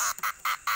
Ha ha ha!